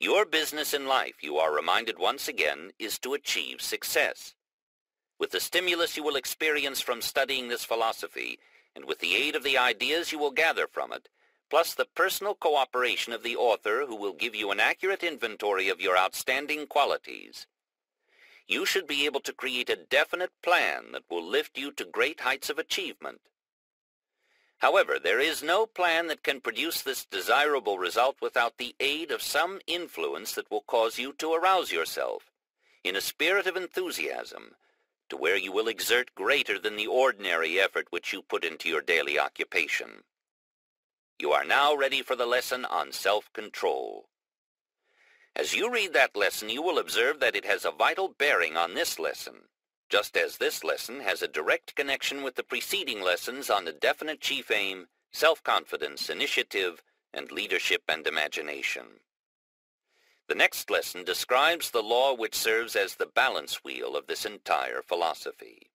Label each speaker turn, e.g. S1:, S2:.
S1: Your business in life, you are reminded once again, is to achieve success. With the stimulus you will experience from studying this philosophy, and with the aid of the ideas you will gather from it, plus the personal cooperation of the author who will give you an accurate inventory of your outstanding qualities, you should be able to create a definite plan that will lift you to great heights of achievement. However, there is no plan that can produce this desirable result without the aid of some influence that will cause you to arouse yourself, in a spirit of enthusiasm, to where you will exert greater than the ordinary effort which you put into your daily occupation. You are now ready for the lesson on self-control. As you read that lesson, you will observe that it has a vital bearing on this lesson, just as this lesson has a direct connection with the preceding lessons on the definite chief aim, self-confidence, initiative, and leadership and imagination. The next lesson describes the law which serves as the balance wheel of this entire philosophy.